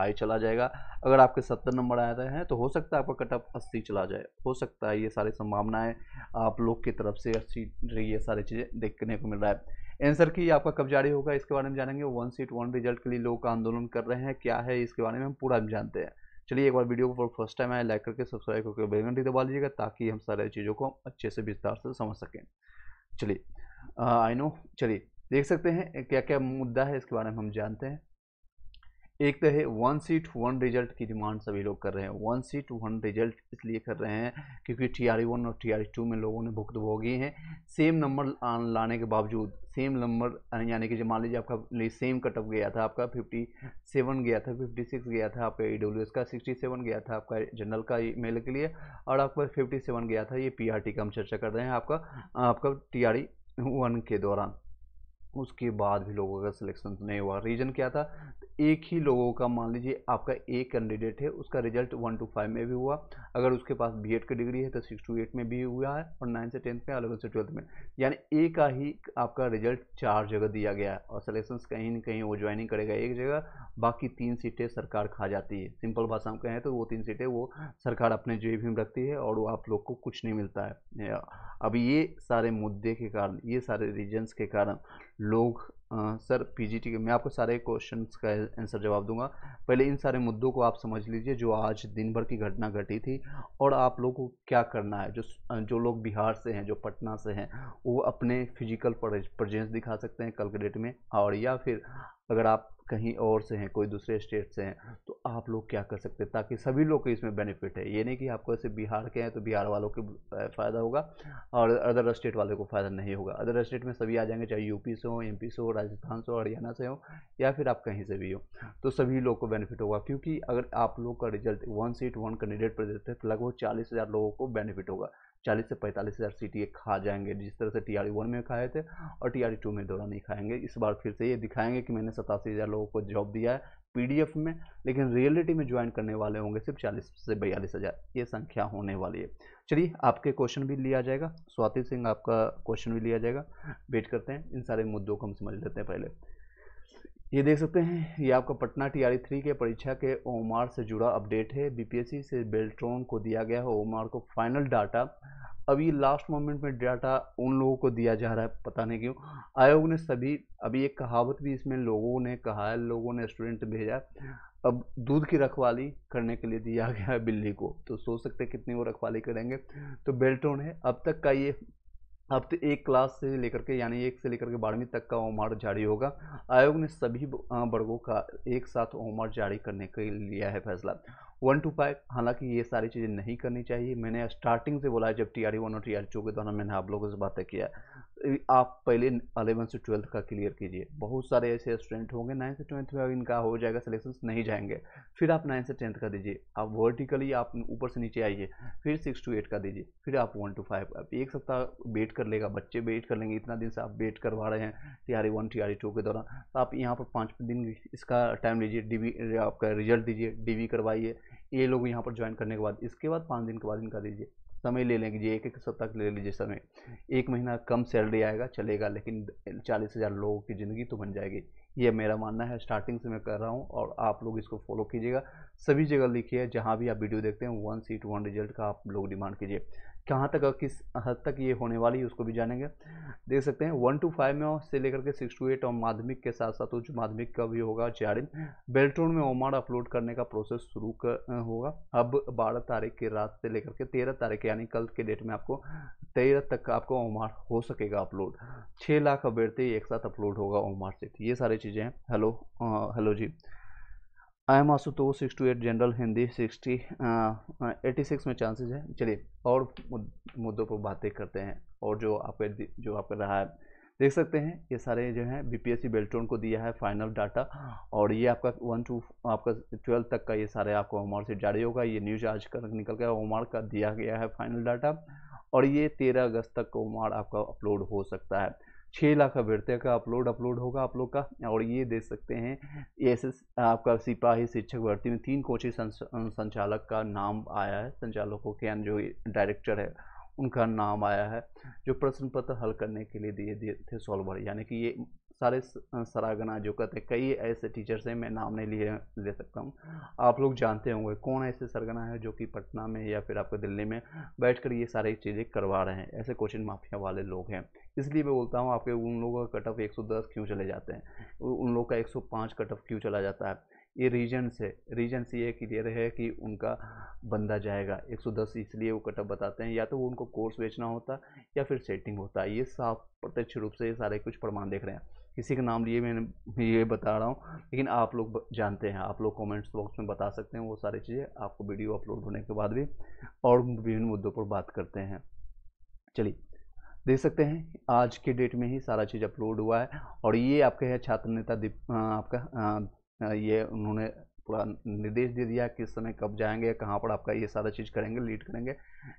High चला जाएगा। अगर आपके सत्तर नंबर आए हैं तो हो सकता है आपका कटअप अस्सी चला जाए। हो सकता है ये सारी संभावनाएँ आप लोग की तरफ़ से अस्सी ये सारी चीज़ें देखने को मिल रहा है। आंसर की आपका कब जारी होगा, इसके बारे में जानेंगे। वन सीट वन रिज़ल्ट के लिए लोग आंदोलन कर रहे हैं। क्या है इसके बारे में हम पूरा जानते हैं। चलिए एक बार वीडियो को फ़र्स्ट टाइम आए लाइक करके सब्सक्राइब करके बेल घंटी दबा लीजिएगा, ताकि हम सारे चीज़ों को अच्छे से विस्तार से समझ सकें। चलिए आई नो चलिए, देख सकते हैं क्या क्या मुद्दा है इसके बारे में हम जानते हैं। एक तो है वन सीट वन रिज़ल्ट की डिमांड सभी लोग कर रहे हैं। वन सीट वन रिज़ल्ट इसलिए कर रहे हैं क्योंकि टी आर वन और टी आर टू में लोगों ने भुगतभोगी हैं। सेम नंबर लाने के बावजूद सेम नंबर यानी कि मान लीजिए आपका सेम कटअप गया था, आपका फिफ्टी सेवन गया था फिफ्टी सिक्स गया था, आपका ई डब्ल्यू एस का सिक्सटी सेवन गया था, आपका जनरल का मेल के लिए, और आपका फिफ्टी सेवन गया था, ये पी आर टी का हम चर्चा कर रहे हैं आपका आपका टी आर वन के दौरान। उसके बाद भी लोगों का सिलेक्शन नहीं हुआ। रीज़न क्या था? एक ही लोगों का, मान लीजिए आपका एक कैंडिडेट है, उसका रिज़ल्ट वन टू फाइव में भी हुआ। अगर उसके पास बी एड की डिग्री है तो सिक्स टू एट में भी हुआ है और नाइन से टेंथ में अलेवन से ट्वेल्थ में। यानी एक का ही आपका रिज़ल्ट चार जगह दिया गया है और सिलेक्शन कहीं ना कहीं वो ज्वाइनिंग करेगा एक जगह। बाकी तीन सीटें सरकार खा जाती है। सिंपल भाषा में कहें तो वो तीन सीटें वो सरकार अपने जेब में रखती है और वो आप लोग को कुछ नहीं मिलता है। अब ये सारे मुद्दे के कारण, ये सारे रीजन्स के कारण लोग सर पीजीटी के, मैं आपको सारे क्वेश्चन का आंसर जवाब दूँगा। पहले इन सारे मुद्दों को आप समझ लीजिए, जो आज दिन भर की घटना घटी थी और आप लोगों को क्या करना है। जो जो लोग बिहार से हैं, जो पटना से हैं, वो अपने फ़िज़िकल प्रेजेंस दिखा सकते हैं कल के डेट में, और या फिर अगर आप कहीं और से हैं, कोई दूसरे स्टेट से हैं तो आप लोग क्या कर सकते हैं ताकि सभी लोग को इसमें बेनिफिट है। ये नहीं कि आपको ऐसे बिहार के हैं तो बिहार वालों को फ़ायदा होगा और अदर स्टेट वाले को फ़ायदा नहीं होगा। अदर स्टेट में सभी आ जाएँगे, चाहे यूपी से हो एमपी से हो, राजस्थान से हो, हरियाणा से हो, या फिर आप कहीं से भी हो तो सभी लोग को बेनिफिट होगा। क्योंकि अगर आप लोग का result one seat one candidate पर देते हैं तो लगभग चालीस लोगों को बेनिफिट होगा। चालीस से पैंतालीस हज़ार सीट ये खा जाएँगे। जिस तरह से टी आर वन में खाए थे और टी आर टू में दौरान नहीं खाएँगे। इस बार फिर से ये दिखाएँगे कि मैंने सतासी हज़ार लोगों को जॉब दिया है पीडीएफ में, लेकिन रियलिटी में ज्वाइन करने वाले होंगे सिर्फ़ चालीस से बयालीस हज़ार। ये संख्या होने वाली है। चलिए, आपके क्वेश्चन भी लिया जाएगा। स्वाति सिंह, आपका क्वेश्चन भी लिया जाएगा। वेट करते हैं। इन सारे मुद्दों को हम समझ लेते हैं पहले। ये देख सकते हैं, ये आपका पटना टी आर थ्री के परीक्षा के ओमार से जुड़ा अपडेट है। बीपीएससी से बेल्ट्रॉन को दिया गया है ओमार को फाइनल डाटा। अभी लास्ट मोमेंट में डाटा उन लोगों को दिया जा रहा है, पता नहीं क्यों। आयोग ने सभी, अभी एक कहावत भी इसमें लोगों ने कहा है, लोगों ने स्टूडेंट भेजा, अब दूध की रखवाली करने के लिए दिया गया है बिल्ली को। तो सोच सकते कितनी वो रखवाली करेंगे। तो बेल्टोन है, अब तक का ये अब तो एक क्लास से लेकर के, यानी एक से लेकर के बारहवीं तक का ओमार जारी होगा। आयोग ने सभी वर्गों का एक साथ ओमार जारी करने के लिया है फैसला। वन टू फाइव, हालाँकि ये सारी चीज़ें नहीं करनी चाहिए। मैंने स्टार्टिंग से बोला जब टी आर वन और टी आर के दौरान मैंने आप लोगों से बातें किया। आप पहले अलेवन से ट्वेल्थ का क्लियर कीजिए। बहुत सारे ऐसे स्टूडेंट होंगे नाइन्थ से ट्वेल्थ में इनका हो जाएगा सिलेक्शन नहीं जाएँगे। फिर आप नाइन्थ से टेंथ का दीजिए। आप वर्टिकली आप ऊपर से नीचे आइए, फिर सिक्स टू एट का दीजिए, फिर आप वन टू फाइव आप एक सप्ताह वेट कर लेगा, बच्चे वेट कर लेंगे, इतना दिन से आप वेट करवा रहे हैं T R one T R two के दौरान। तो आप यहाँ पर पाँच दिन इसका टाइम लीजिए डीवी आपका रिज़ल्ट दीजिए डी करवाइए। ये लोग यहाँ पर ज्वाइन करने के बाद, इसके बाद पाँच दिन के बाद इनका दीजिए। समय ले लेंगे एक एक सप्ताह ले लीजिए समय। एक महीना कम सैलरी आएगा, चलेगा, लेकिन चालीस हज़ार लोगों की ज़िंदगी तो बन जाएगी। ये मेरा मानना है, स्टार्टिंग से मैं कर रहा हूँ और आप लोग इसको फॉलो कीजिएगा। सभी जगह लिखिए जहाँ भी आप वीडियो देखते हैं, वन सीट वन रिज़ल्ट का आप लोग डिमांड कीजिए। कहाँ तक किस हद तक ये होने वाली है, उसको भी जानेंगे। देख सकते हैं, वन टू फाइव में से लेकर के सिक्स टू एट और माध्यमिक के साथ साथ उच्च माध्यमिक का भी होगा जारी। बेल्ट्रोन में ओमार अपलोड करने का प्रोसेस शुरू होगा। अब बारह तारीख की रात से लेकर के तेरह तारीख, यानी कल के डेट में आपको तेरह तक आपको ओमार हो सकेगा अपलोड। छः लाख अभ्यर्थी एक साथ अपलोड होगा ओमार से। ये सारी चीज़ें हैं। Hello hello ji. I am Ashutosh six two eight general Hindi sixty eighty six में चांसेस है। चलिए, और मुद्दों पर बातें करते हैं। और जो आपके जो आपका रहा है, देख सकते हैं, ये सारे जो हैं बीपीएससी बेल्टोन को दिया है फाइनल डाटा और ये आपका वन टू आपका ट्वेल्थ तक का ये सारे आपको होमवर्क से जारी होगा। ये न्यूज़ आज कर निकल गया होमवर्क का दिया गया है फाइनल डाटा और ये तेरह अगस्त तक होमवर्क आपका अपलोड हो सकता है। छः लाख अभ्यर्थियों का अपलोड अपलोड होगा आप लोग का। और ये देख सकते हैं, एस आपका सिपाही शिक्षक भर्ती में तीन कोचिंग संचालक का नाम आया है। संचालकों के जो डायरेक्टर है, उनका नाम आया है, जो प्रश्न पत्र हल करने के लिए दिए दिए थे सॉल्वर यानी कि ये सारे सरागना जो कहते हैं, कई ऐसे टीचर्स हैं, मैं नाम नहीं लिए, ले सकता हूँ। आप लोग जानते होंगे कौन ऐसे सरगना है जो कि पटना में या फिर आपको दिल्ली में बैठकर ये सारी चीज़ें करवा रहे हैं, ऐसे क्वेश्चन माफिया वाले लोग हैं। इसलिए मैं बोलता हूँ, आपके उन लोगों का कट ऑफ़ एक सौ दस क्यों चले जाते हैं? उन लोग का एक सौ पाँच कट ऑफ़ क्यों चला जाता है? ये रीजन से रीजन से ये क्लियर है कि उनका बंदा जाएगा। 110 इसलिए वो कटअप बताते हैं, या तो वो उनको कोर्स बेचना होता या फिर सेटिंग होता। है ये साफ़ प्रत्यक्ष रूप से ये सारे कुछ प्रमाण देख रहे हैं। किसी का नाम लिए मैंने ये बता रहा हूँ। लेकिन आप लोग जानते हैं आप लोग कमेंट्स बॉक्स में बता सकते हैं वो सारी चीज़ें। आपको वीडियो अपलोड होने के बाद भी और विभिन्न मुद्दों पर बात करते हैं। चलिए देख सकते हैं आज के डेट में ही सारा चीज़ अपलोड हुआ है। और ये आपके है छात्र नेता दीप आपका आ, ये उन्होंने पूरा निर्देश दे दिया किस समय कब जाएँगे, कहाँ पर आपका ये सारा चीज़ करेंगे, लीड करेंगे।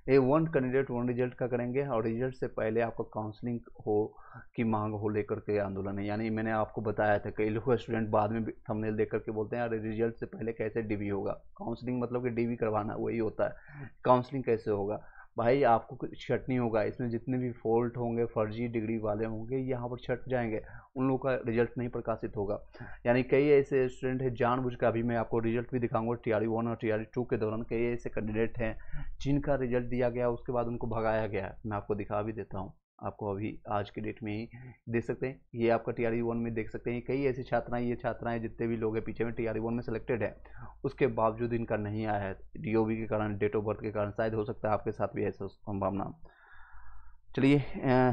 A one candidate one result का करेंगे और रिज़ल्ट से पहले आपका काउंसलिंग हो की मांग हो लेकर के आंदोलन है। यानी मैंने आपको बताया था कई लोग स्टूडेंट बाद में थंबनेल देख करके बोलते हैं, अरे रिज़ल्ट से पहले कैसे डीवी होगा? काउंसलिंग मतलब कि डीवी करवाना, वही होता है। काउंसलिंग कैसे होगा? भाई आपको कुछ छट नहीं होगा, इसमें जितने भी फॉल्ट होंगे, फर्जी डिग्री वाले होंगे, यहाँ पर छट जाएँगे, उन लोगों का रिज़ल्ट नहीं प्रकाशित होगा। यानी कई ऐसे स्टूडेंट हैं जानबूझ कर अभी मैं आपको रिज़ल्ट भी दिखाऊँगा टी आर वन और टी आर टू के दौरान कई ऐसे कैंडिडेट हैं, जिनका रिज़ल्ट दिया गया, उसके बाद उनको भगाया गया मैं आपको दिखा भी देता हूँ। आपको अभी आज के डेट में ही देख सकते हैं। ये आपका टी आर वन में देख सकते हैं। कई ऐसी छात्राएँ, ये छात्राएँ जितने भी लोग हैं, पीछे में टी आर वन में सिलेक्टेड है। उसके बावजूद इनका नहीं आया है। डी के कारण डेट ऑफ़ बर्थ के कारण शायद हो सकता है आपके साथ भी ऐसा संभावना। चलिए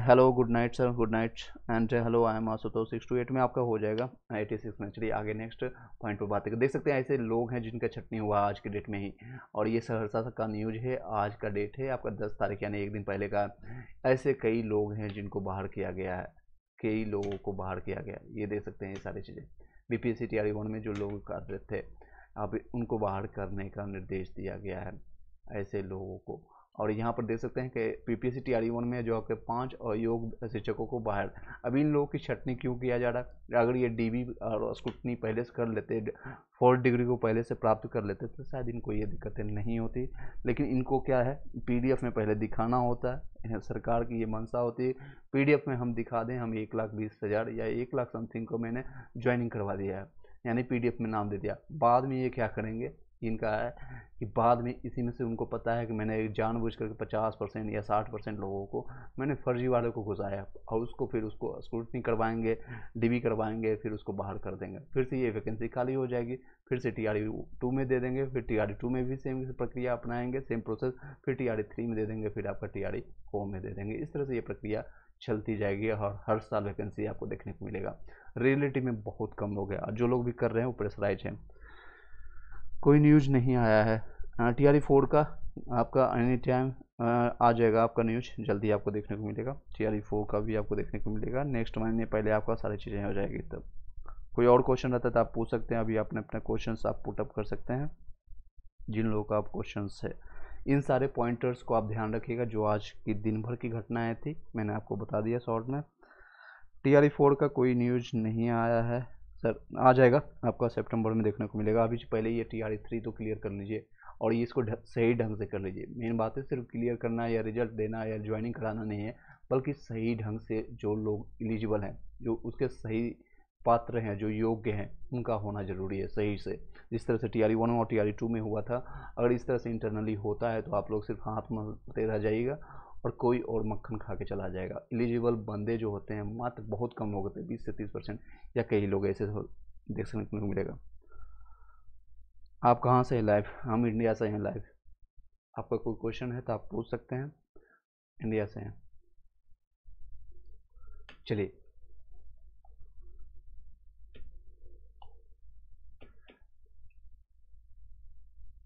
hello good night sir good night and hello I am आसो तो सिक्स टू एट में आपका हो जाएगा एटी सिक्स में। चलिए, आगे नेक्स्ट पॉइंट पर बात करें देख सकते हैं, ऐसे लोग हैं जिनका छटनी हुआ आज के डेट में ही, और ये सहरसा का न्यूज़ है, आज का डेट है, आपका दस तारीख, यानी एक दिन पहले का। ऐसे कई लोग हैं जिनको बाहर किया गया है, कई लोगों को बाहर किया गया ये देख सकते हैं ये सारी चीज़ें। B P S C one में जो लोग कार्यरत थे, अब उनको बाहर करने का निर्देश दिया गया है, ऐसे लोगों को। और यहाँ पर देख सकते हैं कि P P C T R one में जो आपके पाँच योग शिक्षकों को बाहर, अब इन लोगों की छटनी क्यों किया जा रहा है? अगर ये डी और स्कूटनी पहले से कर लेते फोर्थ डिग्री को पहले से प्राप्त कर लेते तो शायद इनको ये दिक्कतें नहीं होती। लेकिन इनको क्या है? पीडीएफ में पहले दिखाना होता है सरकार की ये मंशा होती है। पीडीएफ में हम दिखा दें, हम एक लाख बीस हज़ार या एक लाख समथिंग को मैंने ज्वाइनिंग करवा दिया है, यानी पीडीएफ में नाम दे दिया। बाद में ये क्या करेंगे? इनका है कि बाद में इसी में से उनको पता है कि मैंने जानबूझ करके पचास परसेंट या साठ परसेंट लोगों को मैंने फर्जी वाले को घुसाया और उसको फिर उसको स्क्रूटनी करवाएँगे डीबी करवाएँगे, फिर उसको बाहर कर देंगे। फिर से ये वैकेंसी खाली हो जाएगी, फिर से टी आर टू में दे देंगे, फिर टी आर टू में भी सेम प्रक्रिया अपनाएँगे सेम प्रोसेस फिर टी आर थ्री में दे देंगे, फिर आपका टी आर फोर में दे देंगे। इस तरह से ये प्रक्रिया चलती जाएगी और हर साल वैकेंसी आपको देखने को मिलेगा। रियलिटी में बहुत कम लोग हैं और जो लोग भी कर रहे हैं वो प्रेशराइज हैं। कोई न्यूज़ नहीं आया है। टी आर फोर का आपका एनी टाइम आ जाएगा आपका न्यूज़ जल्दी आपको देखने को मिलेगा। टी आर फोर का भी आपको देखने को मिलेगा। नेक्स्ट महीने पहले आपका सारी चीज़ें हो जाएगी तब। कोई और क्वेश्चन रहता है तो आप पूछ सकते हैं। अभी अपने अपने क्वेश्चन आप पुटअप कर सकते हैं। जिन लोगों का आप क्वेश्चन है। इन सारे पॉइंटर्स को आप ध्यान रखिएगा। जो आज की दिन भर की घटनाएँ थी, मैंने आपको बता दिया शॉर्ट में। टी आर फोर का कोई न्यूज़ नहीं आया है। सर, आ जाएगा। आपका सितंबर में देखने को मिलेगा। अभी पहले ये टी आर थ्री तो क्लियर कर लीजिए और ये इसको सही ढंग से कर लीजिए। मेन बात है सिर्फ़ क्लियर करना या रिज़ल्ट देना या ज्वाइनिंग कराना नहीं है, बल्कि सही ढंग से जो लोग एलिजिबल हैं, जो उसके सही पात्र हैं, जो योग्य हैं, उनका होना ज़रूरी है सही से। जिस तरह से टी आर वन और टी आर टू में हुआ था, अगर इस तरह से इंटरनली होता है तो आप लोग सिर्फ़ हाथ मलते रह जाइएगा और कोई और मक्खन खा के चला जाएगा। एलिजिबल बंदे जो होते हैं, मात्र बहुत कम हैं, बीस से तीस परसेंट या कई लोग ऐसे देख सकने को मिलेगा। आप कहाँ से हैं लाइव हम इंडिया से हैं लाइव आपका कोई क्वेश्चन है तो आप पूछ सकते हैं। इंडिया से हैं। चलिए।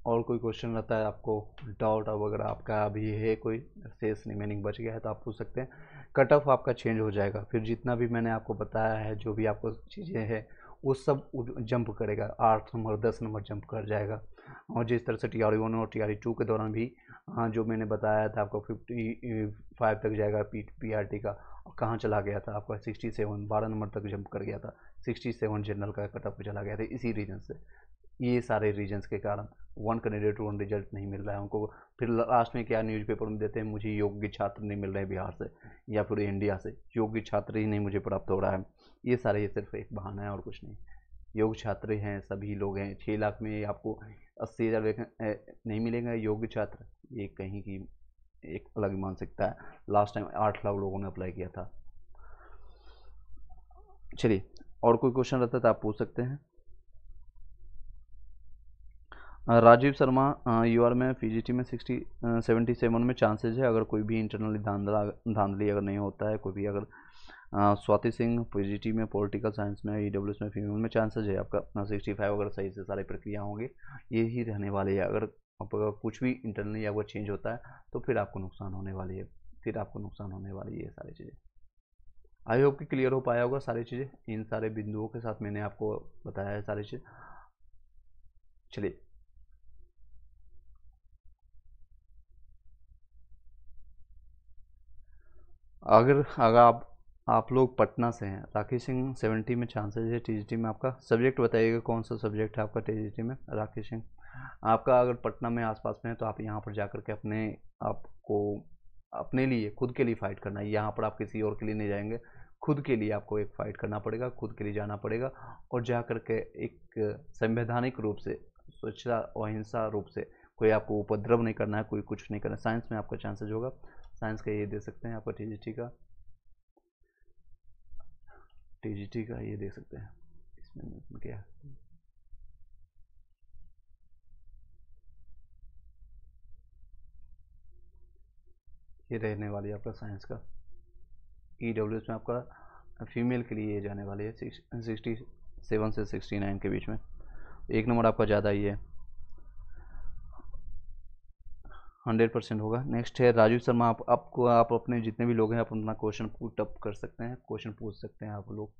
और कोई क्वेश्चन रहता है, आपको डाउट वगैरह आपका अभी है, कोई शेष रिमेनिंग बच गया है तो आप पूछ सकते हैं। कट ऑफ़ आपका चेंज हो जाएगा। फिर जितना भी मैंने आपको बताया है, जो भी आपको चीज़ें हैं, वो सब जंप करेगा। आठ नंबर, दस नंबर जंप कर जाएगा। और जिस तरह से टी आर वन और टी आर टू के दौरान भी हाँ जो मैंने बताया था, आपको फिफ्टी फाइव तक जाएगा पी पी आर टी का। और कहाँ चला गया था? आपका सिक्सटी सेवन बारह नंबर तक जंप कर गया था। सिक्सटी सेवन जनरल का कटअप चला गया था। इसी रीजन से। ये सारे रीजन्स के कारण। वन कैंडिडेट वन रिज़ल्ट नहीं मिल रहा है उनको। फिर लास्ट में क्या न्यूज़पेपर में देते हैं, मुझे योग्य छात्र नहीं मिल रहे बिहार से या फिर इंडिया से। योग्य छात्र ही नहीं मुझे प्राप्त हो रहा है। ये सारे ये सिर्फ़ एक बहाना है और कुछ नहीं। योग्य छात्र हैं, सभी लोग हैं। छः लाख में आपको अस्सी हज़ार नहीं मिलेगा योग्य छात्र। ये कहीं की एक अलग मानसिकता है। लास्ट टाइम आठ लाख लोगों ने अप्लाई किया था। चलिए, और कोई क्वेश्चन रहता है तो आप पूछ सकते हैं। राजीव शर्मा यू आर में, पीजीटी में सिक्सटी सेवेंटी सेवन में चांसेज है, अगर कोई भी इंटरनली धांधला, धांधली अगर नहीं होता है, कोई भी अगर स्वाति सिंह पीजीटी में पॉलिटिकल साइंस में ई e में फीमेल में चांसेज है, आपका सिक्सटी फाइव अगर सही से सारी प्रक्रिया होंगी, ये ही रहने वाली है। अगर आपका कुछ भी इंटरनली अगर चेंज होता है तो फिर आपको नुकसान होने वाली है, फिर आपको नुकसान होने वाली है सारी चीज़ें। आई होप कि क्लियर हो पाया होगा सारी चीज़ें, इन सारे बिंदुओं के साथ मैंने आपको बताया है सारी चीज़। चलिए। अगर अगर आप आप लोग पटना से हैं, राकेश सिंह सेवेंटी में चांसेस है टी में आपका सब्जेक्ट बताइएगा, कौन सा सब्जेक्ट है आपका टी में, राकेश सिंह? आपका अगर पटना में आसपास में है तो आप यहाँ पर जा के अपने, आपको, अपने लिए, खुद के लिए फ़ाइट करना है। यहाँ पर आप किसी और के लिए नहीं जाएँगे। खुद के लिए आपको एक फ़ाइट करना पड़ेगा, खुद के लिए जाना पड़ेगा और जा के एक संवैधानिक रूप से, स्वच्छता अहिंसा रूप से कोई आपको उपद्रव नहीं करना है, कोई कुछ नहीं करना साइंस में आपका चांसेज होगा। साइंस का ये दे सकते हैं आपका टी का। टीजीटी का ये दे सकते हैं। इसमें क्या ये रहने वाली है आपका साइंस का। ई डब्ल्यू में आपका फीमेल के लिए ये जाने वाली है सिक्सटी सेवन से सिक्सटी नाइन के बीच में। एक नंबर आपका ज़्यादा ही है। हंड्रेड परसेंट होगा। नेक्स्ट है, राजू शर्मा, आप, आपको, आप अपने जितने भी लोग हैं, आप अपना क्वेश्चन पुट अप कर सकते हैं क्वेश्चन पूछ सकते हैं आप लोग।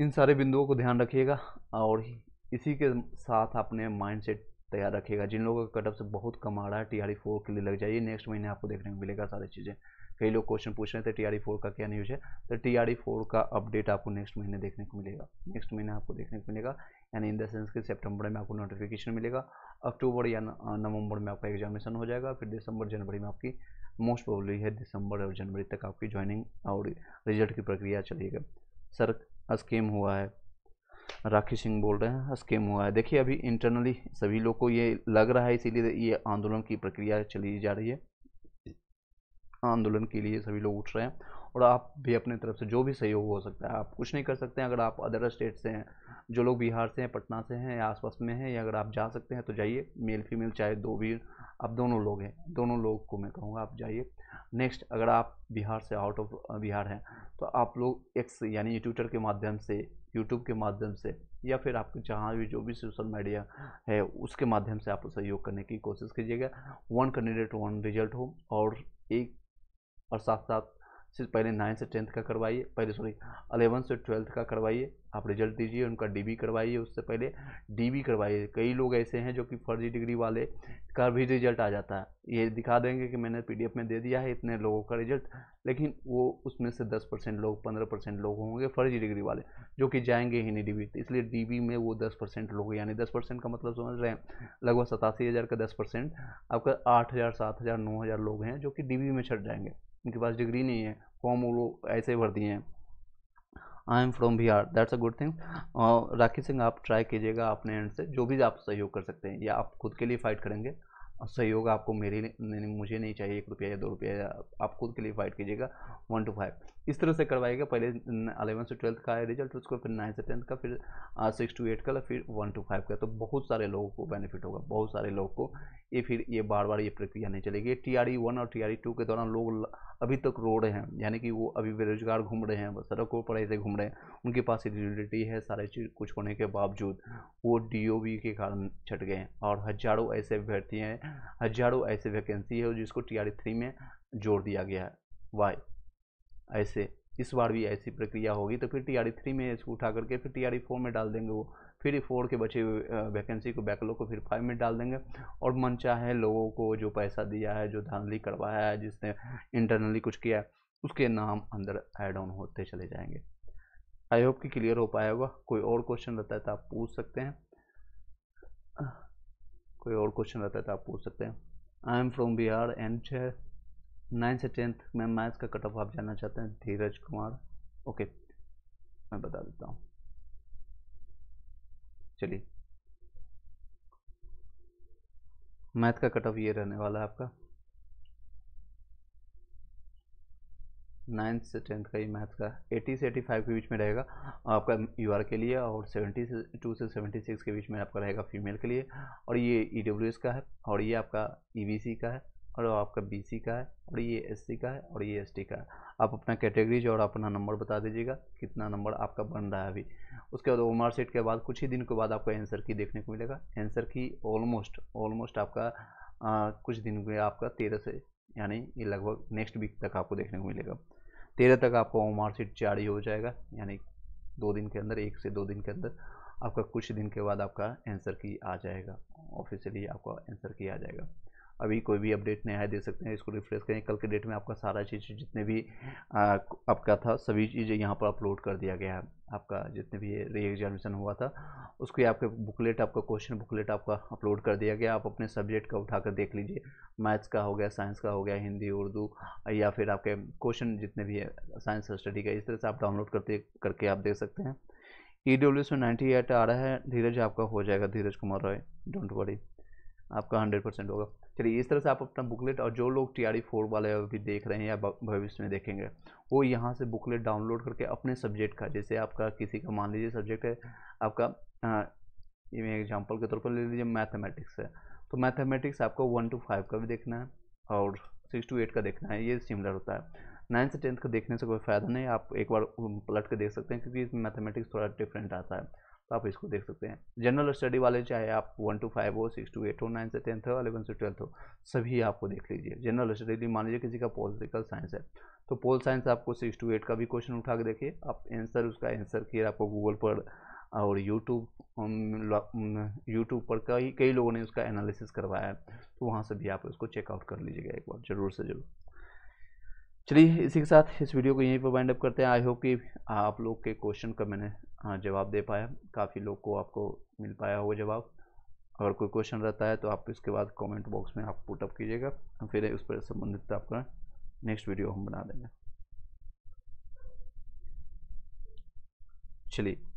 इन सारे बिंदुओं को ध्यान रखिएगा और इसी के साथ अपने माइंड सेट तैयार रखिएगा। जिन लोगों का कटअप से बहुत कम आ रहा है टी फोर के लिए लग जाइए। नेक्स्ट महीने आपको देखने को मिलेगा सारी चीज़ें। कई लोग क्वेश्चन पूछ रहे थे टी फोर का क्या न्यूज़ है? तो टी फोर का अपडेट आपको नेक्स्ट महीने देखने को मिलेगा। नेक्स्ट महीने आपको देखने को मिलेगा। यानी इन द सेंस कि सेप्टेम्बर में आपको नोटिफिकेशन मिलेगा। अक्टूबर या नवंबर में आपका एग्जामिनेशन हो जाएगा। फिर दिसंबर जनवरी में आपकी मोस्ट प्रोबली है दिसंबर और जनवरी तक आपकी ज्वाइनिंग और रिज़ल्ट की प्रक्रिया चलेगी। सर स्कीम हुआ है। राखी सिंह बोल रहे हैं स्कीम हुआ है देखिए, अभी इंटरनली सभी लोग को ये लग रहा है, इसीलिए ये आंदोलन की प्रक्रिया चली जा रही है। आंदोलन के लिए सभी लोग उठ रहे हैं और आप भी अपने तरफ़ से जो भी सहयोग हो सकता है, आप कुछ नहीं कर सकते। हैं अगर आप अदर स्टेट से हैं, जो लोग बिहार से हैं, पटना से हैं या आसपास में हैं, या अगर आप जा सकते हैं तो जाइए। मेल फीमेल चाहे दो भी, आप दोनों लोग हैं, दोनों लोग को मैं कहूँगा, आप जाइए। नेक्स्ट अगर आप बिहार से आउट ऑफ़ बिहार हैं तो आप लोग एक्स यानी ट्विटर के माध्यम से यूट्यूब के माध्यम से या फिर आपके जहाँ भी जो भी सोशल मीडिया है, उसके माध्यम से आप सहयोग करने की कोशिश कीजिएगा। वन कैंडिडेट वन रिज़ल्ट हो और एक और साथ साथ सिर्फ़ पहले नाइन्थ से टेंथ का करवाइए, पहले सॉरी अलेवन से ट्वेल्थ का करवाइए। आप रिज़ल्ट दीजिए, उनका डीबी करवाइए उससे पहले। डीबी करवाइए। कई लोग ऐसे हैं जो कि फर्जी डिग्री वाले का भी रिज़ल्ट आ जाता है। ये दिखा देंगे कि मैंने पीडीएफ में दे दिया है, इतने लोगों का रिज़ल्ट लेकिन वो उसमें से दस परसेंट लोग, पंद्रह परसेंट लोग होंगे फर्जी डिग्री वाले, जो कि जाएँगे ही नहीं डीबी इसलिए डीबी में वो दस परसेंट लोग यानी दस परसेंट का मतलब समझ रहे हैं? लगभग सतासी हज़ार का दस परसेंट। आपका आठ हज़ार, सात हज़ार, नौ हज़ार लोग हैं जो कि डीबी में छट जाएँगे। उनके पास डिग्री नहीं है। फॉर्म वो ऐसे भर दिए हैं। I am from Bihar that's a good thing Rakhi Singh आप ट्राई कीजिएगा अपने एंड से, जो भी आप सहयोग कर सकते हैं, या आप खुद के लिए फ़ाइट करेंगे, सहयोग आपको मेरे लिए मुझे नहीं चाहिए, एक रुपया या दो रुपया आप खुद के लिए फाइट कीजिएगा वन टू फाइव इस तरह से करवाइएगा, पहले अलेवन से ट्वेल्थ का है रिज़ल्ट उसको फिर नाइन से टेंथ का, फिर सिक्स टू एट का, फिर वन टू फाइव का तो बहुत सारे लोगों को बेनिफिट होगा, बहुत सारे लोगों को ये फिर ये बार बार ये प्रक्रिया नहीं चलेगी। टी आर वन और टी आर टू के दौरान लोग अभी तक रो रहे हैं, यानी कि वो अभी बेरोजगार घूम रहे हैं, सड़कों पर ऐसे घूम रहे हैं, उनके पास एलिजिबिलिटी है सारे चीज़ कुछ होने के बावजूद। वो डी के कारण छट गए हैं और हज़ारों ऐसे अभ्यर्थी हैं, हज़ारों ऐसे वैकेंसी है जिसको टी आर थ्री में जोड़ दिया गया है। वाई ऐसे, इस बार भी ऐसी प्रक्रिया होगी तो फिर टी आर थ्री में इसको उठा करके फिर टी आर फोर में डाल देंगे वो। फिर फोर के बचे वैकेंसी को बैकलॉग को फिर फाइव में डाल देंगे। और मन चाहे लोगों को जो पैसा दिया है, जो धांधली करवाया है, जिसने इंटरनली कुछ किया है, उसके नाम अंदर एड ऑन होते चले जाएँगे। आई होप कि क्लियर हो पाया होगा। कोई और क्वेश्चन रहता है तो आप पूछ सकते हैं। कोई और क्वेश्चन रहता है तो आप पूछ सकते हैं। I am from Bihar and ninth से टेंथ में मैथ्स का कट ऑफ़ आप जानना चाहते हैं? धीरज कुमार। ओके मैं बता देता हूँ। चलिए। मैथ का कट ऑफ़ ये रहने वाला है आपका। नाइन्थ से टेंथ का ही मैथ का 80 से 85 के बीच में रहेगा आपका यूआर के लिए और 70 से, टू से 76 के बीच में आपका रहेगा फीमेल के लिए। और ये ई e का है और ये आपका ई e का है। और आपका बीसी का है और ये एससी का है और ये एसटी का है। आप अपना कैटेगरीज और अपना नंबर बता दीजिएगा कितना नंबर आपका बन रहा है अभी। उसके बाद ओमार सेट के बाद कुछ ही दिन के बाद आपको आंसर की देखने को मिलेगा। आंसर की ऑलमोस्ट ऑलमोस्ट आपका आ, कुछ दिन में आपका तेरह से यानी ये लगभग नेक्स्ट वीक तक आपको देखने को मिलेगा। तेरह तक आपका ओमार सीट जारी हो जाएगा यानी दो दिन के अंदर एक से दो दिन के अंदर आपका कुछ दिन के बाद आपका आंसर की आ जाएगा। ऑफिशियली आपका आंसर की आ जाएगा। अभी कोई भी अपडेट नया है दे सकते हैं, इसको रिफ्रेश करें। कल के डेट में आपका सारा चीज़, जितने भी आपका था, सभी चीज़ें यहाँ पर अपलोड कर दिया गया है। आपका जितने भी री एग्जामिनेशन हुआ था, उसके आपके बुकलेट आपका क्वेश्चन बुकलेट आपका अपलोड कर दिया गया। आप अपने सब्जेक्ट का उठाकर देख लीजिए। मैथ्स का हो गया साइंस का हो गया, हिंदी, उर्दू, या फिर आपके क्वेश्चन जितने भी है साइंस स्टडी का, इस तरह से आप डाउनलोड करते, करके आप देख सकते हैं। ई डब्ल्यू में नाइन्टी एट आ रहा है। धीरज आपका हो जाएगा, धीरज कुमार रॉय। डोंट वरी आपका हंड्रेड परसेंट होगा। चलिए, इस तरह से आप अपना बुकलेट और जो लोग टी आर फोर वाले अभी देख रहे हैं या भविष्य में देखेंगे, वो यहाँ से बुकलेट डाउनलोड करके अपने सब्जेक्ट का, जैसे आपका किसी का, मान लीजिए सब्जेक्ट है, आपका ये एग्ज़ाम्पल के तौर पर ले लीजिए मैथमेटिक्स है। तो मैथमेटिक्स आपको वन टू फाइव का भी देखना है और सिक्स टू एट का देखना है, ये सिमिलर होता है। नाइन्थ से टेंथ का देखने से कोई फ़ायदा नहीं, आप एक बार पलट के देख सकते हैं, क्योंकि इसमें मैथमेटिक्स थोड़ा डिफरेंट आता है। तो आप इसको देख सकते हैं। जनरल स्टडी वाले चाहे आप वन टू फाइव हो सिक्स टू एट हो नाइन से टेंथ हो अलेवन से ट्वेल्थ हो, सभी आपको देख लीजिए। जनरल स्टडी मान लीजिए किसी का पॉलिटिकल साइंस है। तो पोल साइंस आपको सिक्स टू एट का भी क्वेश्चन उठा के देखिए। आप आंसर उसका आंसर किए आपको गूगल पर और यूट्यूब यूट्यूब पर कई कई लोगों ने उसका एनालिसिस करवाया है। तो वहाँ से भी आप उसको चेकआउट कर लीजिएगा एक बार, ज़रूर से ज़रूर। चलिए, इसी के साथ इस वीडियो को यहीं पर वाइंड अप करते हैं। आई होप कि आप लोग के क्वेश्चन का मैंने हाँ जवाब दे पाया। काफ़ी लोग को आपको मिल पाया होगा जवाब। अगर कोई क्वेश्चन रहता है तो आप इसके बाद कमेंट बॉक्स में आप पुटअप कीजिएगा। फिर उस पर संबंधित आपका नेक्स्ट वीडियो हम बना देंगे। चलिए।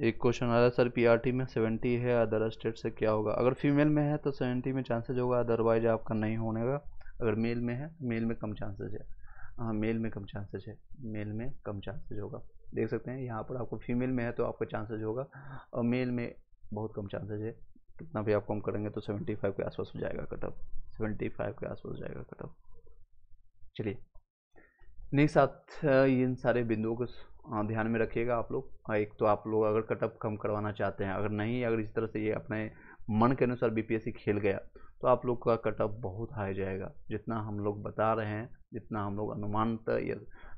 एक क्वेश्चन आ रहा है, सर पीआरटी में सेवेंटी है अदर स्टेट से क्या होगा? अगर फीमेल में है तो सेवेंटी में चांसेज होगा अदरवाइज़ आपका नहीं होने का। अगर मेल में है मेल में कम चांसेज है। हाँ मेल में कम चांसेज है। मेल में कम चांसेज होगा। देख सकते हैं, यहाँ पर आपको फीमेल में है तो आपका चांसेज होगा। और मेल में बहुत कम चांसेज है। कितना भी आप कम करेंगे तो सेवेंटी फाइव के आसपास हो जाएगा कटअप सेवेंटी फाइव के आसपास हो जाएगा कटअप चलिए। नहीं साथ इन सारे बिंदुओं को ध्यान में रखिएगा आप लोग। एक तो आप लोग अगर कटअप कम करवाना चाहते हैं, अगर नहीं, अगर इस तरह से ये अपने मन के अनुसार बीपीएससी खेल गया तो आप लोग का कटअप बहुत हाई जाएगा। जितना हम लोग बता रहे हैं, जितना हम लोग अनुमान या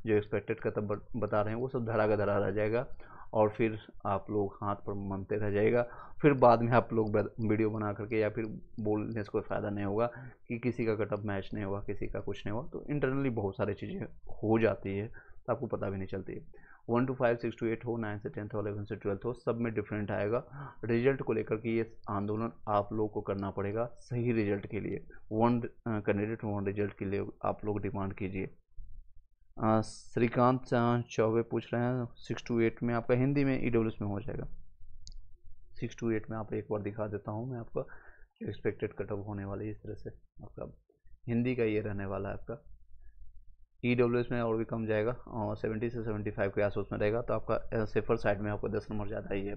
जो एक्सपेक्टेड कटअप बता रहे हैं, वो सब धरा का धरा रह जाएगा और फिर आप लोग हाथ पर मनते रह जाएगा फिर बाद में आप लोग वीडियो बना करके या फिर बोलने से कोई फ़ायदा नहीं होगा कि किसी का कटअप मैच नहीं हुआ, किसी का कुछ नहीं हुआ। तो इंटरनली बहुत सारी चीज़ें हो जाती है तो आपको पता भी नहीं चलती। है one two five, six two eight हो, नाइन से टेंथ हो अलेवन से ट्वेल्थ हो, सब में डिफरेंट आएगा। रिज़ल्ट को लेकर के ये आंदोलन आप लोग को करना पड़ेगा सही रिज़ल्ट के लिए। वन कैंडिडेट वन रिज़ल्ट के लिए आप लोग डिमांड कीजिए। श्रीकांत चौबे पूछ रहे हैं, सिक्स टू एट में आपका हिंदी में ई e में हो जाएगा। सिक्स टू एट में आप एक बार दिखा देता हूँ मैं आपका। एक्सपेक्टेड कटअप होने वाली इस तरह से आपका। हिंदी का ये रहने वाला है आपका। ई डब्ल्यू में और भी कम जाएगा, और सेवेंटी से सेवेंटी फाइव के आस में रहेगा तो आपका सेफर साइड में आपको दस नंबर ज़्यादा ही है।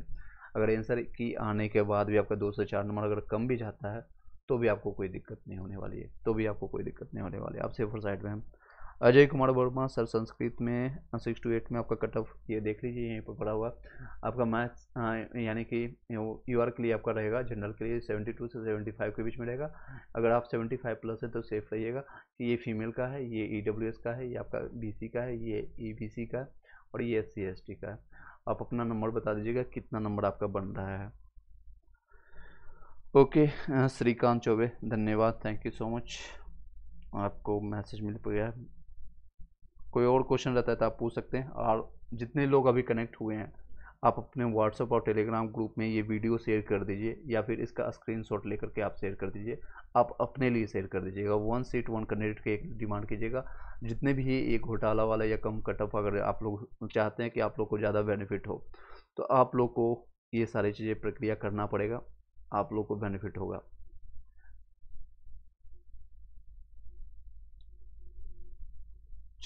अगर आंसर की आने के बाद भी आपका दो से चार नंबर अगर कम भी जाता है तो भी आपको कोई दिक्कत नहीं होने वाली है तो भी आपको कोई दिक्कत नहीं होने वाली है। आप सेफर साइड में हैं। अजय कुमार वर्मा, सर संस्कृत में सिक्स टू एट में आपका कट ऑफ़ ये देख लीजिए, यहीं पर पड़ा हुआ। आपका मैथ्स यानी कि यू आर के लिए आपका रहेगा जनरल के लिए सेवेंटी टू से सेवेंटी फाइव के बीच में रहेगा। अगर आप सेवेंटी फाइव प्लस है तो सेफ़ रहिएगा कि ये फीमेल का है, ये ई डब्ल्यू एस का है, ये आपका बी सी का है, ये ई बी सी का है और ये एस सी एस टी का है। आप अपना नंबर बता दीजिएगा, कितना नंबर आपका बन रहा है। ओके श्रीकांत चौबे, धन्यवाद थैंक यू सो मच आपको मैसेज मिल गया। कोई और क्वेश्चन रहता है तो आप पूछ सकते हैं। और जितने लोग अभी कनेक्ट हुए हैं, आप अपने व्हाट्सएप और टेलीग्राम ग्रुप में ये वीडियो शेयर कर दीजिए या फिर इसका स्क्रीनशॉट लेकर के आप शेयर कर दीजिए। आप अपने लिए शेयर कर दीजिएगा। वन सीट वन कैंडिडेट के एक डिमांड कीजिएगा। जितने भी ये घोटाला वाला या कम कटअप अगर आप लोग चाहते हैं कि आप लोग को ज़्यादा बेनिफिट हो तो आप लोग को ये सारी चीज़ें प्रक्रिया करना पड़ेगा। आप लोग को बेनिफिट होगा।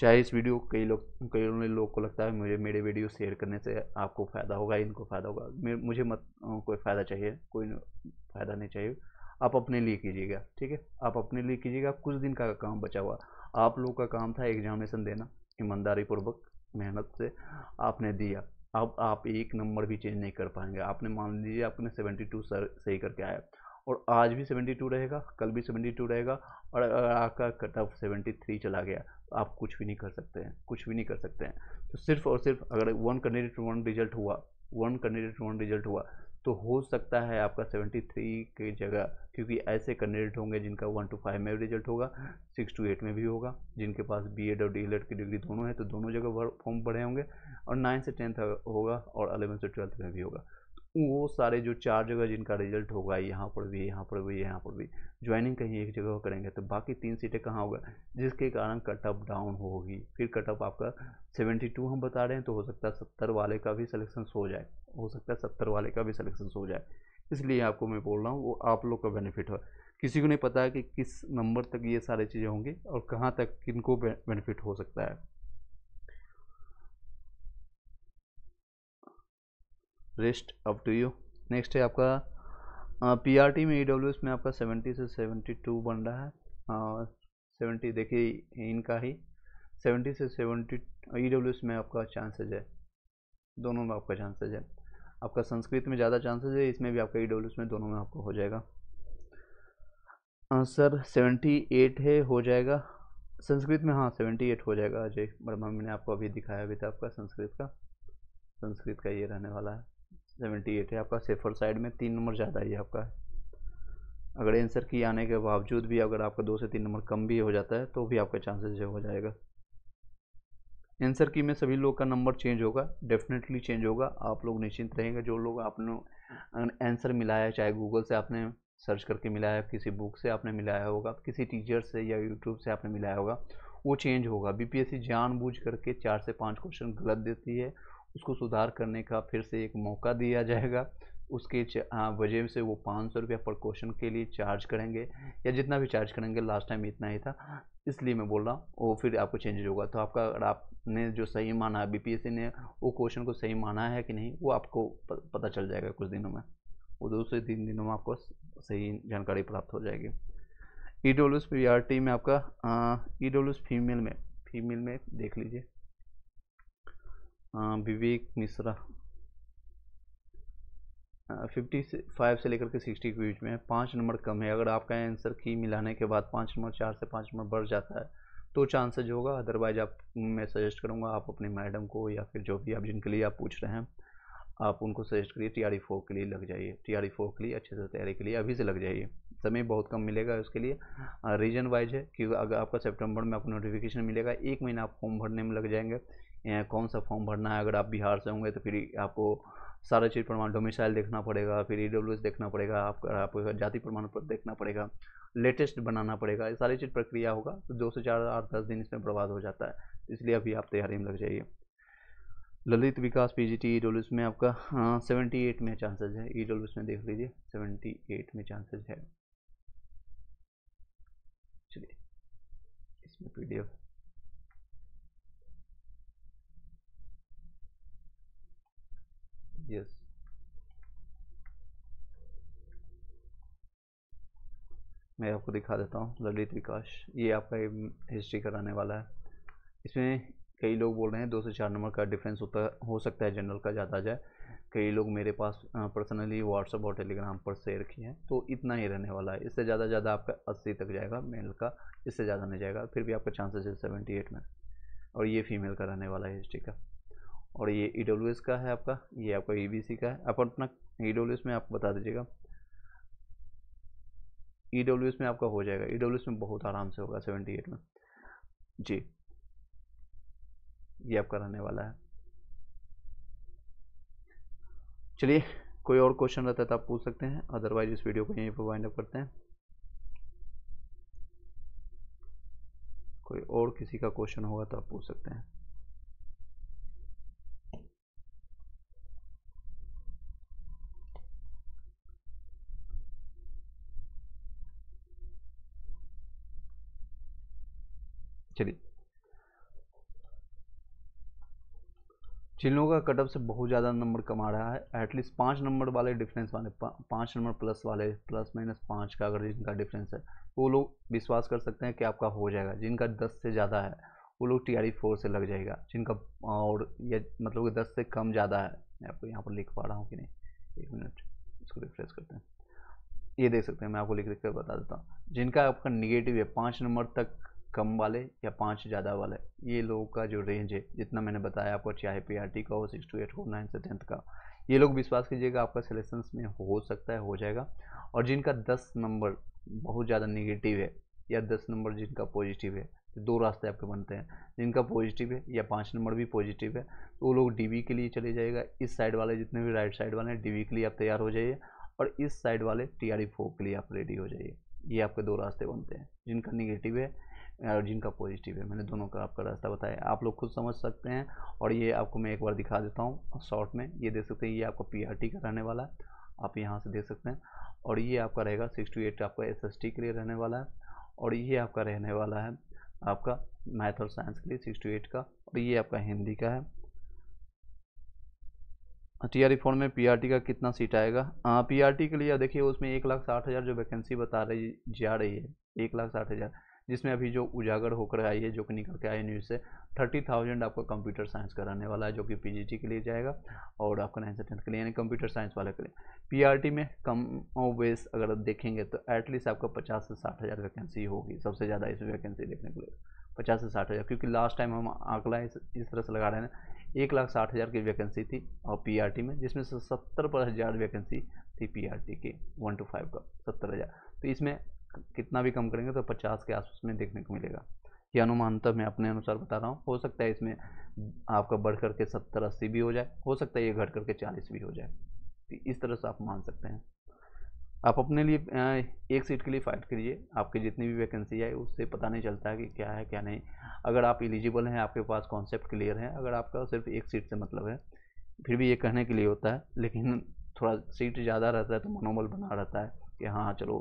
चाहे इस वीडियो कई लोग कई लोग को लगता है मुझे, मेरे वीडियो शेयर करने से आपको फ़ायदा होगा, इनको फ़ायदा होगा। मुझे मत कोई फ़ायदा चाहिए, कोई फ़ायदा नहीं चाहिए। आप अपने लिए कीजिएगा, ठीक है? आप अपने लिए कीजिएगा कुछ दिन का काम बचा हुआ। आप लोग का काम था एग्जामिनेशन देना ईमानदारी पूर्वक मेहनत से आपने दिया। अब आप एक नंबर भी चेंज नहीं कर पाएँगे। आपने मान लीजिए, आपने सेवेंटी टू सही करके आया। और आज भी सेवेंटी टू रहेगा, कल भी सेवेंटी टू रहेगा, और आपका कट ऑफ़ सेवेंटी थ्री चला गया। आप कुछ भी नहीं कर सकते हैं, कुछ भी नहीं कर सकते हैं। तो सिर्फ़ और सिर्फ़ अगर वन कैंडिडेट वन रिज़ल्ट हुआ वन कैंडिडेट वन रिज़ल्ट हुआ तो हो सकता है आपका 73 के जगह, क्योंकि ऐसे कैंडिडेट होंगे जिनका वन टू फाइव में रिज़ल्ट होगा सिक्स टू एट में भी होगा, जिनके पास बी एड और डी एल की डिग्री दोनों है तो दोनों जगह फॉर्म बढ़े होंगे, और नाइन्थ से टेंथ होगा, और अलेवन से ट्वेल्थ में भी होगा। वो सारे जो चार जगह जिनका रिज़ल्ट होगा, यहाँ पर भी, यहाँ पर भी, यहाँ पर भी ज्वाइनिंग कहीं एक जगह करेंगे तो बाकी तीन सीटें कहाँ होगा? जिसके कारण कट अप डाउन होगी। फिर कट अप आपका 72 हम बता रहे हैं तो हो सकता है सत्तर वाले का भी सिलेक्शन हो जाए। हो सकता है सत्तर वाले का भी सिलेक्शन हो जाए। इसलिए आपको मैं बोल रहा हूँ, वो आप लोग का बेनिफिट हो। किसी को नहीं पता है कि किस नंबर तक ये सारी चीज़ें होंगी और कहाँ तक किनको बेनिफिट हो सकता है। Rest up to you next है आपका पी आर टी में ई डब्ल्यू एस में आपका सेवेंटी से सेवेंटी टू बन रहा है। सेवेंटी देखिए, इनका ही। सेवेंटी से सेवेंटी ई डब्ल्यू एस में आपका चांसेज है। दोनों में आपका चांसेज है। आपका संस्कृत में ज़्यादा चांसेज है, इसमें भी आपका ई डब्ल्यू एस में दोनों में आपको हो जाएगा। सर सेवेंटी एट है, हो जाएगा। संस्कृत में हाँ सेवेंटी एट हो जाएगा। अजय वर्मा मैंने आपको अभी दिखाया भी था आपका संस्कृत का। संस्कृत का ये रहने वाला है। सेवेंटी एट है आपका सेफर साइड में तीन नंबर ज़्यादा ही आपका। है अगर आंसर की आने के बावजूद भी अगर आपका दो से तीन नंबर कम भी हो जाता है तो भी आपका चांसेस जो हो जाएगा। आंसर की में सभी लोग का नंबर चेंज होगा डेफिनेटली चेंज होगा। आप लोग निश्चिंत रहेंगे, जो लोग आपने आंसर मिलाया चाहे गूगल से आपने सर्च करके मिलाया किसी बुक से आपने मिलाया होगा, किसी टीचर से या यूट्यूब से आपने मिलाया होगा, वो चेंज होगा। बीपीएससी जानबूझ करके चार से पाँच क्वेश्चन गलत देती है उसको सुधार करने का फिर से एक मौका दिया जाएगा। उसके वजह से वो पाँच सौ रुपया पर क्वेश्चन के लिए चार्ज करेंगे, या जितना भी चार्ज करेंगे, लास्ट टाइम इतना ही था, इसलिए मैं बोल रहा हूँ, वो फिर आपको चेंजेज होगा। तो आपका, अगर आपने जो सही माना है बी ने वो क्वेश्चन को सही माना है कि नहीं, वो आपको पता चल जाएगा कुछ दिनों में। वो दो से तीन दिनों में आपको सही जानकारी प्राप्त हो जाएगी। E W P R T में आपका ई डब्ल्यू फीमेल में फीमेल में देख लीजिए। विवेक मिश्रा। फिफ्टी से फाइव से लेकर के सिक्सटी के बीच में, पाँच नंबर कम है। अगर आपका आंसर की मिलाने के बाद पाँच नंबर, चार से पाँच नंबर बढ़ जाता है तो चांसेज होगा। अदरवाइज़ आप, मैं सजेस्ट करूँगा, आप अपने मैडम को या फिर जो भी आप, जिनके लिए आप पूछ रहे हैं, आप उनको सजेस्ट करिए टी आर फोर के लिए लग जाइए। टी आर फोर के लिए, अच्छे से तैयारी के लिए अभी से लग जाइए। समय बहुत कम मिलेगा उसके लिए। रीजन वाइज है कि अगर आपका सितंबर में आपको नोटिफिकेशन मिलेगा, एक महीना आप फॉर्म भरने में लग जाएँगे। कौन सा फॉर्म भरना है, अगर आप बिहार से होंगे तो फिर आपको सारा चीज़ प्रमाण डोमिसाइल देखना पड़ेगा, फिर ईडब्ल्यूएस देखना पड़ेगा, आपका, आपको जाति प्रमाण पत्र देखना पड़ेगा लेटेस्ट बनाना पड़ेगा, ये सारी चीज़ प्रक्रिया होगा तो दो से चार आठ दस दिन इसमें बर्बाद हो जाता है इसलिए अभी आप तैयारी में लग जाइए। Lalit Vikas P G T E में आपका हाँ सेवेंटी एट में चांसेज है ई में देख लीजिए सेवेंटी एट में चांसेज है। चलिए, इसमें पी यस मैं आपको दिखा देता हूँ, ललित विकास। ये आपका हिस्ट्री कराने वाला है। इसमें कई लोग बोल रहे हैं, दो से चार नंबर का डिफरेंस होता, हो सकता है जनरल का ज़्यादा जाए। कई लोग मेरे पास पर्सनली व्हाट्सअप और टेलीग्राम पर शेयर किए हैं तो इतना ही रहने वाला है। इससे ज़्यादा ज़्यादा आपका अस्सी तक जाएगा मेल का, इससे ज़्यादा नहीं जाएगा, फिर भी आपका चांसेस है सेवेंटी एट में। और ये फीमेल का रहने वाला है हिस्ट्री का। और ये ई e का है आपका, ये आपका ई e का है। आप अपना ई e में आप बता दीजिएगा। ई में आपका हो जाएगा। ईडब्ल्यूएस में बहुत आराम से होगा सेवेंटी एट में। जी। ये आपका रहने वाला है। चलिए, कोई और क्वेश्चन रहता है तो आप पूछ सकते हैं। अदरवाइज़ इस वीडियो को यहीं पर वाइंड अप करते हैं। कोई और किसी का क्वेश्चन होगा तो आप पूछ सकते हैं। चलिए। लोगों का कटअप से बहुत ज़्यादा नंबर कमा रहा है। एटलीस्ट पाँच नंबर वाले डिफरेंस वाले पाँच नंबर प्लस वाले प्लस माइनस पाँच का अगर जिनका डिफरेंस है, वो लोग विश्वास कर सकते हैं कि आपका हो जाएगा। जिनका दस से ज़्यादा है, वो लोग टी आर फोर से लग जाएगा। जिनका, और ये मतलब कि दस से कम ज़्यादा है, मैं आपको यहाँ पर लिख पा रहा हूँ कि नहीं, एक मिनट इसको रिफ्रेश करते हैं। ये देख सकते हैं, मैं आपको लिख लिख कर बता देता हूँ। जिनका आपका निगेटिव है, पाँच नंबर तक कम वाले या पाँच ज़्यादा वाले, ये लोगों का जो रेंज है, जितना मैंने बताया आपको, चाहे पी आर टी का हो सिक्स टू एट हो नाइन से टेंथ का, ये लोग विश्वास कीजिएगा आपका सिलेक्शन में हो सकता है, हो जाएगा। और जिनका दस नंबर बहुत ज़्यादा निगेटिव है, या दस नंबर जिनका पॉजिटिव है तो दो रास्ते आपके बनते हैं। जिनका पॉजिटिव है या पाँच नंबर भी पॉजिटिव है तो वो लोग डीवी के लिए चले जाएगा इस साइड वाले जितने भी राइट साइड वाले हैं डी के लिए आप तैयार हो जाइए। और इस साइड वाले टी आर के लिए आप रेडी हो जाइए। ये आपके दो रास्ते बनते हैं। जिनका निगेटिव है जिनका पॉजिटिव है। मैंने दोनों का आपका रास्ता बताया। आप लोग खुद समझ सकते हैं और ये आपको मैं एक बार दिखा देता हूँ शॉर्ट में। ये देख सकते हैं, ये आपका पीआरटी का रहने वाला है। आप यहाँ से देख सकते हैं। और ये आपका रहेगा सिक्स टू एट आपका एसएसटी के लिए रहने वाला है। और ये आपका रहने वाला है आपका मैथ और साइंस के लिए सिक्स टू एट का। और ये आपका हिंदी का है। टी आर फोर में पी आर टी का कितना सीट आएगा? पी आर टी के लिए देखिए, उसमें एक लाख साठ हज़ार जो वैकेंसी बता रही, जा रही है, एक लाख साठ हज़ार। जिसमें अभी जो उजागर होकर आई है जो कि निकल के आई न्यूज़ से थर्टी थाउज़ेंड आपका कंप्यूटर साइंस कराने वाला है जो कि पीजीटी के लिए जाएगा और आपका नाइन से टेंथ के लिए यानी कंप्यूटर साइंस वाले के लिए। पीआरटी में कम बेस अगर देखेंगे तो एटलीस्ट आपका पचास से साठ हज़ार वैकेंसी होगी सबसे ज़्यादा इस वैकेंसी देखने के लिए। पचास से साठ हज़ार क्योंकि लास्ट टाइम हम आंकड़ा इस, इस तरह से लगा रहे हैं एक लाख साठ हज़ार की वैकेंसी थी और पीआरटी में जिसमें से सत्तर पर हज़ार वैकेंसी थी पीआरटी की वन टू फाइव का सत्तर हज़ार। तो इसमें कितना भी कम करेंगे तो पचास के आसपास में देखने को मिलेगा। ये अनुमानतः मैं अपने अनुसार बता रहा हूँ। हो सकता है इसमें आपका बढ़ करके सत्तर अस्सी भी हो जाए, हो सकता है ये घट करके चालीस भी हो जाए। तो इस तरह से आप मान सकते हैं। आप अपने लिए एक सीट के लिए फाइट करिए। आपकी जितनी भी वैकेंसी है, उससे पता नहीं चलता है कि क्या है, क्या नहीं। अगर आप एलिजिबल हैं, आपके पास कॉन्सेप्ट क्लियर है, अगर आपका सिर्फ़ एक सीट से मतलब है, फिर भी ये कहने के लिए होता है, लेकिन थोड़ा सीट ज़्यादा रहता है तो मनोबल बना रहता है कि हाँ चलो